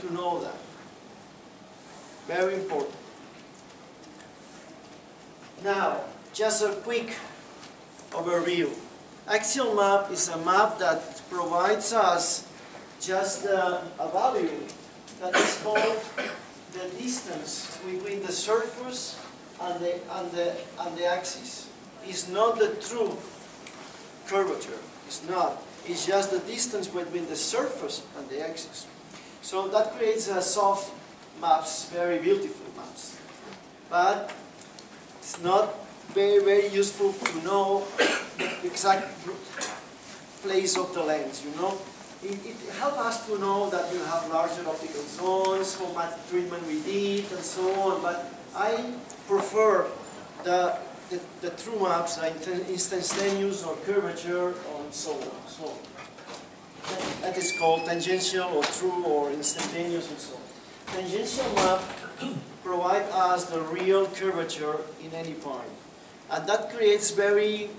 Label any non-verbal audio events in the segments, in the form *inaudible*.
to know that. Very important. Now, just a quick overview. Axial map is a map that provides us just uh, a value that is called the distance between the surface and the, and the, and the axis. It's not the true curvature. It's not. It's just the distance between the surface and the axis. So that creates a soft maps, very beautiful maps. But it's not very, very useful to know the exact place of the lens, you know. It, it helps us to know that you have larger optical zones, how much treatment we did, and so on. But I prefer the, the, the true maps, like instantaneous or curvature, and so on. So that is called tangential or true or instantaneous and so on. Tangential map *clears throat* provide us the real curvature in any point. And that creates very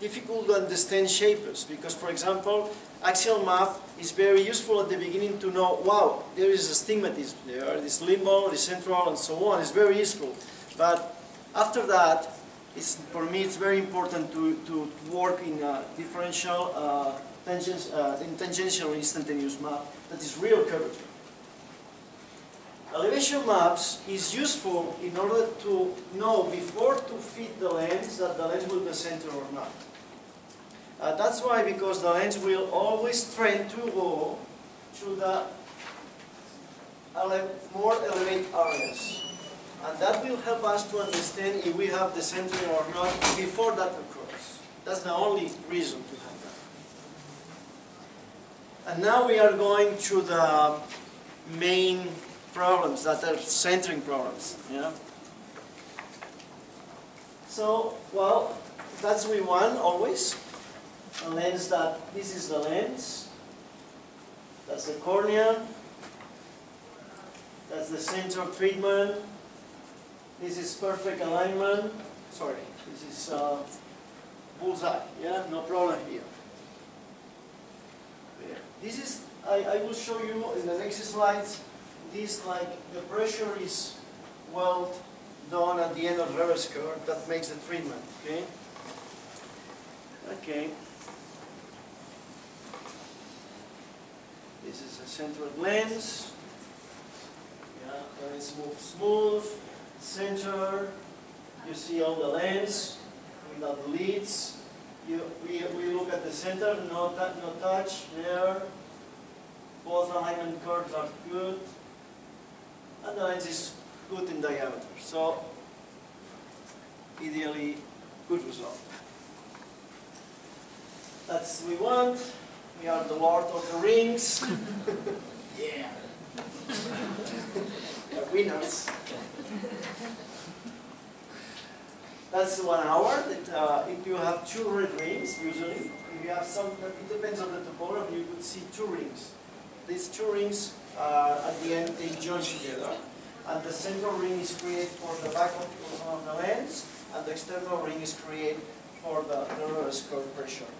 difficult to understand shapes because, for example, axial map is very useful at the beginning to know, wow, there is astigmatism there, this limbal, this central, and so on. It's very useful. But after that, it's, for me, it's very important to, to work in a differential, uh, uh, in tangential instantaneous map that is real curvature. Elevation maps is useful in order to know before to fit the lens that the lens will be centered or not. Uh, that's why because the lens will always trend to go to the ele more elevated areas. And that will help us to understand if we have the centering or not before that occurs. That's the only reason to have. And now we are going to the main problems that are centering problems. Yeah. So, well, that's we want always. A lens that, this is the lens. That's the cornea. That's the center of treatment. This is perfect alignment. Sorry, this is uh, bullseye. Yeah, no problem here. This is, I, I will show you in the next slides this like the pressure is well done at the end of the reverse curve that makes the treatment, okay? Okay. This is a centered lens. Yeah, lens moves smooth, center. You see all the lens without the leads. You, we, we look at the center, no, no touch there. Both alignment curves are good and the lens is good in diameter. So, ideally, good result. That's what we want. We are the Lord of the Rings. *laughs* yeah. *laughs* We're winners. That's one hour. That, uh, if you have two red rings, usually, if you have some, it depends on the topography, you could see two rings. These two rings uh, at the end they join together. And the central ring is created for the back of the lens, and the external ring is created for the, reverse curve pressure.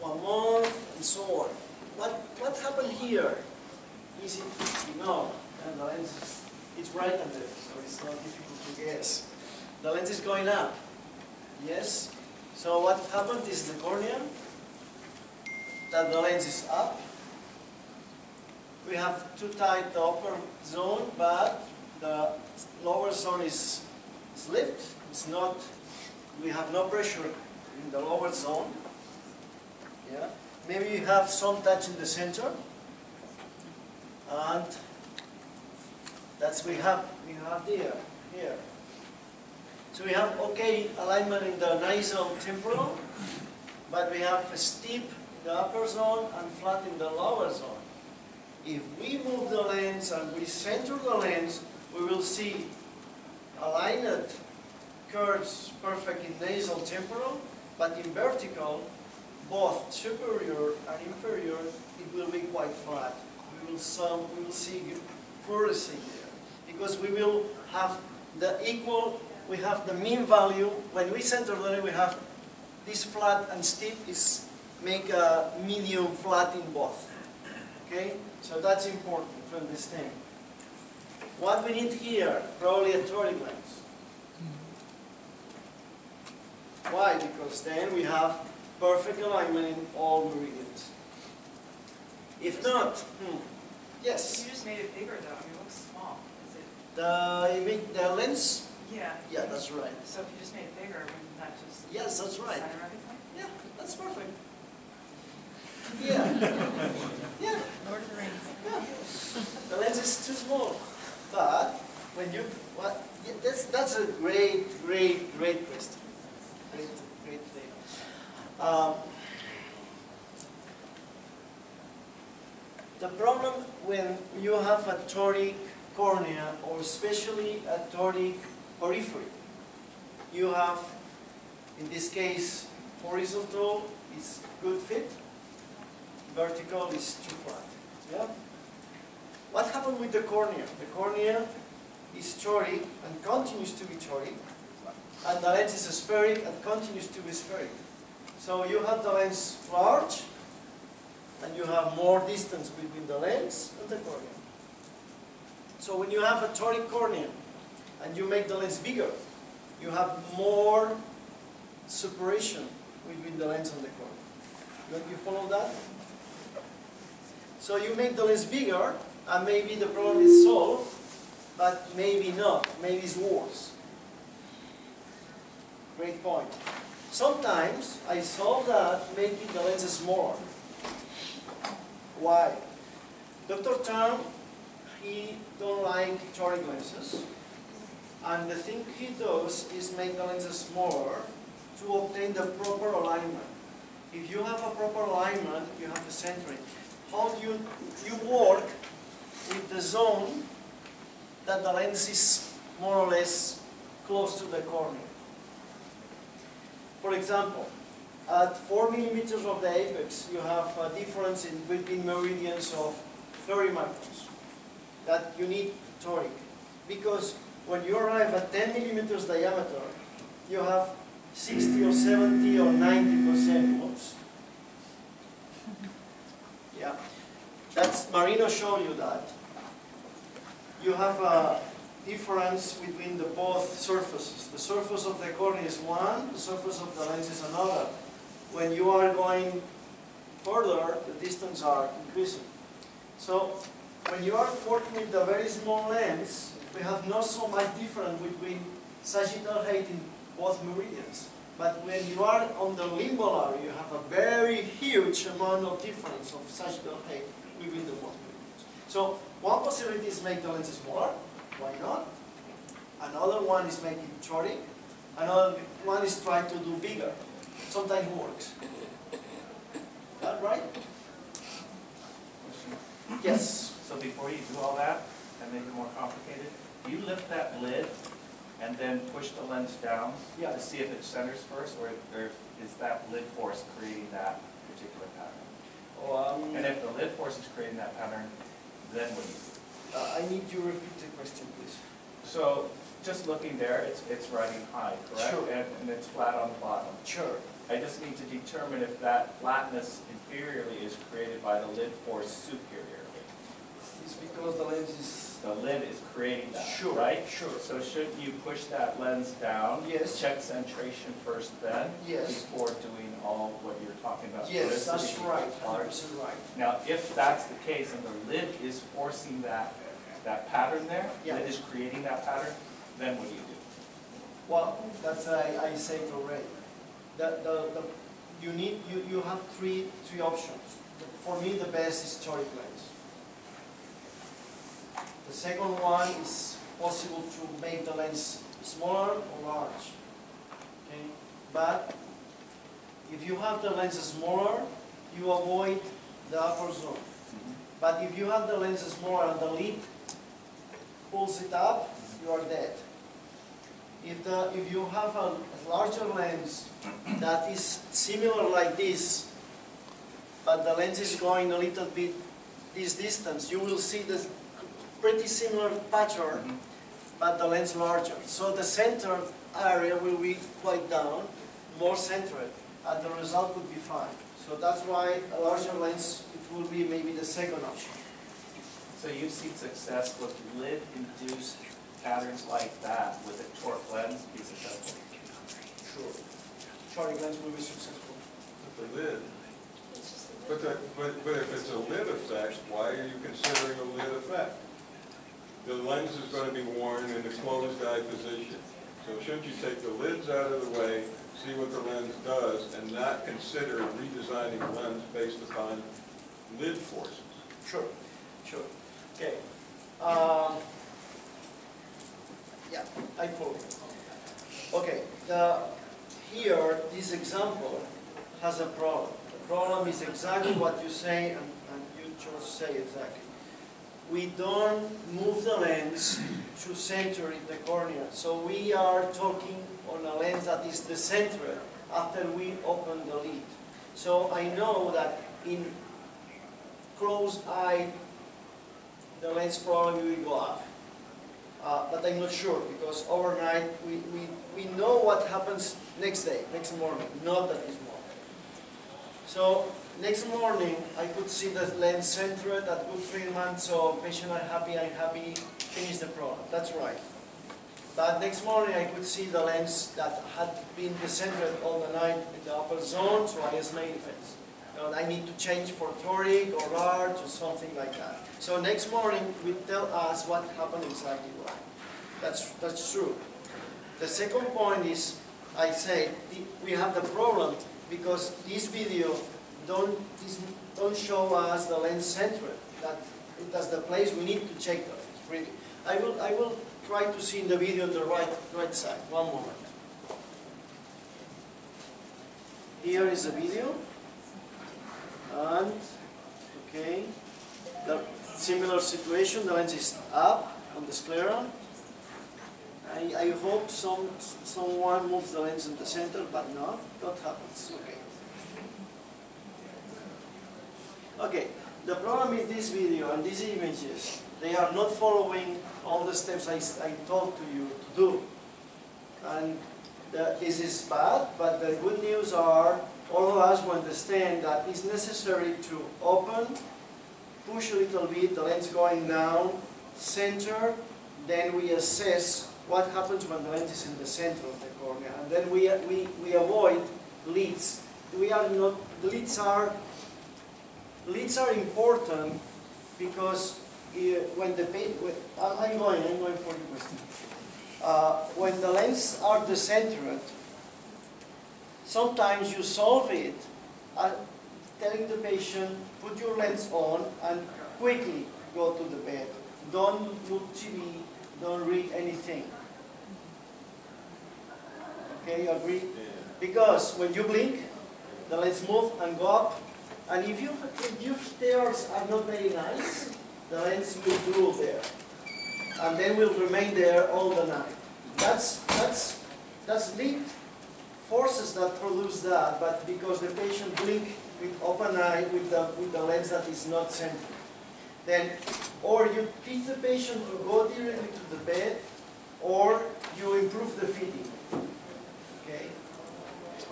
One more, and so on. What, what happened here? Easy to know. And the lens is it's right under, so it's not difficult to guess. The lens is going up. Yes? So what happened is the cornea, that the lens is up, we have too tight the upper zone, but the lower zone is, lift. It's not, we have no pressure in the lower zone. Yeah. Maybe you have some touch in the center. And that's we have we have there, here. So we have okay alignment in the nasal temporal, but we have a steep in the upper zone and flat in the lower zone. If we move the lens and we center the lens, we will see aligned curves perfect in nasal temporal, but in vertical, both superior and inferior, it will be quite flat. We will, some, we will see fluorescein. Because we will have the equal, we have the mean value, when we center the lens, we have this flat and steep is make a medium flat in both. Okay? So that's important to understand. What we need here, probably a toric lens. Why? Because then we have perfect alignment in all meridians. If not, hmm, yes, You just made it bigger though, I mean, it looks the, you mean the lens? yeah. Yeah, that's right. So if you just made it bigger, wouldn't that just Yes, that's right. Yeah, that's perfect. *laughs* Yeah, yeah, Lord of the Rings. yeah. The lens is too small, but when you, what, yeah, that's, that's a great, great, great question. Great, great thing. Um, the problem when you have a toric cornea, or especially a toric periphery, you have, in this case, horizontal is good fit, vertical is too flat. Yeah? What happened with the cornea? The cornea is toric and continues to be toric, and the lens is spheric and continues to be spheric. So you have the lens large, and you have more distance between the lens and the cornea. So when you have a toric cornea, and you make the lens bigger, you have more separation between the lens and the cornea. You follow that? So you make the lens bigger, and maybe the problem is solved, but maybe not. Maybe it's worse. Great point. Sometimes I solve that making the lens smaller. Why? Dr. Tam, he don't like toric lenses, and the thing he does is make the lenses smaller to obtain the proper alignment. If you have a proper alignment, you have the centering. How do you, you work with the zone that the lens is more or less close to the cornea. For example, at 4 millimeters of the apex, you have a difference in between meridians of 30 microns that you need toric. Because when you arrive at 10 millimeters diameter, you have 60 or 70 or 90% loss. Yeah, that's Marino showed you that. You have a difference between the both surfaces. The surface of the cornea is one, the surface of the lens is another. When you are going further, the distance are increasing. So when you are working with a very small lens, we have not so much difference between sagittal height in both meridians. But when you are on the limbal you have a very huge amount of difference of sagittal height within the both meridians. So one possibility is make the lens smaller. Why not? Another one is make it toric. Another one is try to do bigger. Sometimes works. That right? Yes. So before you do all that and make it more complicated, you lift that lid and then push the lens down Yeah. to see if it centers first, or or is that lid force creating that particular pattern? Oh, um, And if the lid force is creating that pattern, then what do you do? uh, I need you to repeat the question, please. So just looking there, it's, it's riding high, correct? Sure. And and it's flat on the bottom. Sure. I just need to determine if that flatness inferiorly is created by the lid force superiorly. It's because the lens is... The lid is creating that, Sure, right? sure. So shouldn't you push that lens down? Yes. Check centration first then? Yes. Before doing all what you're talking about? Yes, that's right. 100% right. Now, if that's the case and the lid is forcing that, that pattern there, Yeah. lid is creating that pattern, then what do you do? Well, that's I, I said already. The, the, the, you need, you, you have three, three options. For me, the best is toric lens. The second one is possible to make the lens smaller or large. Okay? But if you have the lens smaller, you avoid the upper zone. Mm-hmm. But if you have the lens smaller and the lid pulls it up, you are dead. If, the, if you have a larger lens that is similar like this, but the lens is going a little bit this distance, you will see this pretty similar pattern, but the lens larger. So the center area will be quite down, more centered, and the result would be fine. So that's why a larger lens, it will be maybe the second option. So you've seen success with lid-induced patterns like that with a toric lens be successful? Sure. Toric lens will be successful. But the lid, but the, but, but if it's a lid effect, why are you considering a lid effect? The lens is gonna be worn in a closed eye position. So shouldn't you take the lids out of the way, see what the lens does, and not consider redesigning the lens based upon lid forces? Sure, sure. Okay. Um, Yeah, I follow. Okay, the, here, this example has a problem. The problem is exactly what you say, and, and you just say exactly. We don't move the lens to center in the cornea, so we are talking on a lens that is decentered after we open the lid. So I know that in closed eye, the lens probably will go up. Uh, but I'm not sure, because overnight, we, we, we know what happens next day, next morning, not at this morning. So, next morning, I could see the lens centered at good treatment, so patient are happy, I'm happy, finish the problem, that's right. But next morning, I could see the lens that had been decentered all the night in the upper zone, so I made defense. And I need to change for toric or large or something like that. So next morning, will tell us what happened exactly why. That's, that's true. The second point is, I say, we have the problem because this video don't, don't show us the lens center. That, that's the place we need to check the lens, really. I will, I will try to see in the video on the right, right side, one moment. Here is the video. And, okay, the similar situation, the lens is up on the sclera. I, I hope some, someone moves the lens in the center, but not, that happens, okay. Okay, the problem with this video and these images, they are not following all the steps I, I told to you to do. And the, this is bad, but the good news are, all of us will understand that it's necessary to open, push a little bit, the lens going down, center, then we assess what happens when the lens is in the center of the cornea. And then we, we, we avoid leads. We are not, leads are, leads are important because uh, when the, pa- when- I'm going, I'm going for the question. Uh, when the lens are decentered, sometimes you solve it uh, telling the patient, put your lens on and quickly go to the bed. Don't look TV, don't read anything. Okay, you agree? Because when you blink, the lens move and go up. And if, you, if your stairs are not very nice, the lens will drool there. And then will remain there all the night. That's, that's, that's lid forces that produce that, but because the patient blink with open eye with the, with the lens that is not centered. Then, or you teach the patient to go directly to the bed, or you improve the fitting.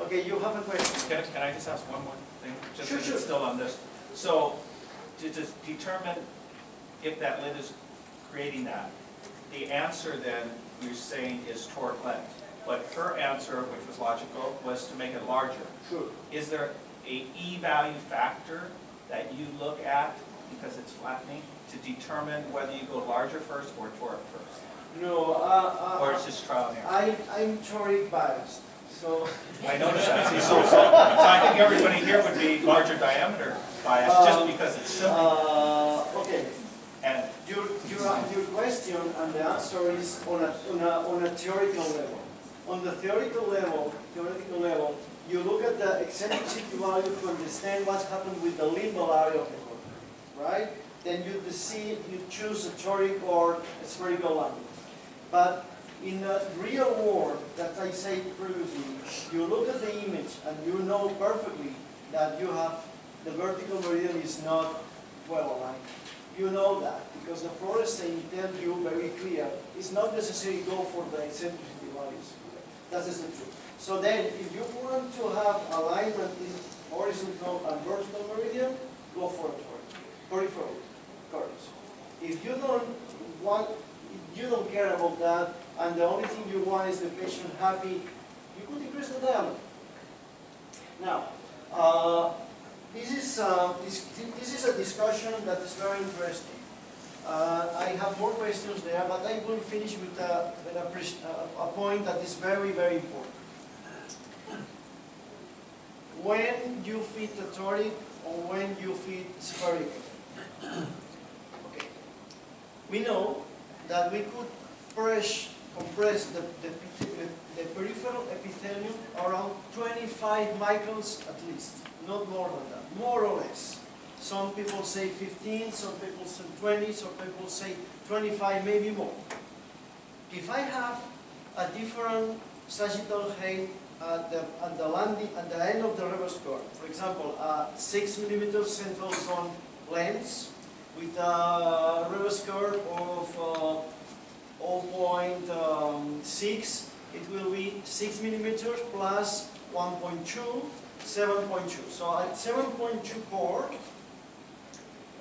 Okay? You have a question? Can, can I just ask one more thing? Just Sure, sure. still on this. So, to just determine if that lid is creating that, the answer then, you're saying is toric lens. But her answer, which was logical, was to make it larger. Sure. Is there a E-value factor that you look at, because it's flattening, to determine whether you go larger first or toric first? No, uh, Or uh, it's just trial and error? I, I'm toric biased, so. I noticed that, see, so, so, so I think everybody here would be larger diameter bias, just because it's simple. Uh, okay, And your, your, your question and the answer is on a, on a, on a theoretical level. On the theoretical level, theoretical level, you look at the eccentricity value to understand what happened with the limbal area of the cornea, right? Then you decide, you choose a toric or a spherical angle. But in the real world, that I said previously, you look at the image and you know perfectly that you have, the vertical meridian is not well aligned. You know that, because the fluorescein tells you very clear, it's not necessary to go for the eccentricity values. That is the truth. So then, if you want to have alignment in, horizontal and vertical meridian, go for a peripheral curves. If you don't want, you don't care about that, and the only thing you want is the patient happy, you could increase the diameter. Now, uh, this is, uh, this, this is a discussion that is very interesting. Uh, I have more questions there, but I will finish with a, with a, a, a point that is very, very important. When you feed the toric or when you feed spherical. *clears throat* Okay. We know that we could press, compress the, the, the peripheral epithelium around 25 microns at least, not more than that, more or less. Some people say 15, some people say 20, some people say 25, maybe more. If I have a different sagittal height at the, at the landing, at the end of the reverse curve, for example, a 6 millimeter central zone lens with a reverse curve of uh, Um, 0.6, it will be 6 millimeters plus 1.2, 7.2. So at 7.2 chord,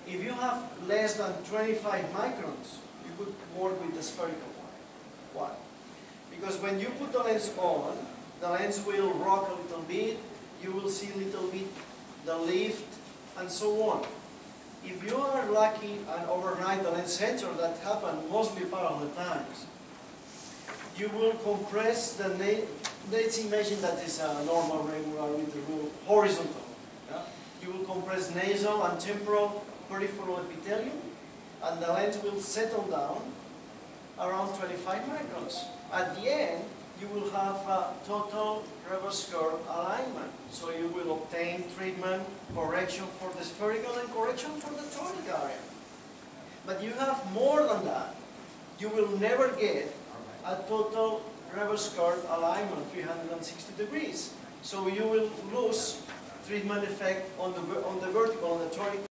if you have less than 25 microns, you could work with the spherical one. Why? Because when you put the lens on, the lens will rock a little bit, you will see a little bit the lift, and so on. If you are lucky and overnight the lens center, that happen mostly parallel times, you will compress the na- let's imagine that is a normal regular with the rule horizontal. yeah? You will compress nasal and temporal peripheral epithelium, and the lens will settle down around 25 microns. At the end, you will have a total reverse curve alignment. So you will obtain treatment, correction for the spherical and correction for the toric area. But you have more than that. You will never get a total reverse curve alignment, 360 degrees. So you will lose treatment effect on the, on the vertical, on the toric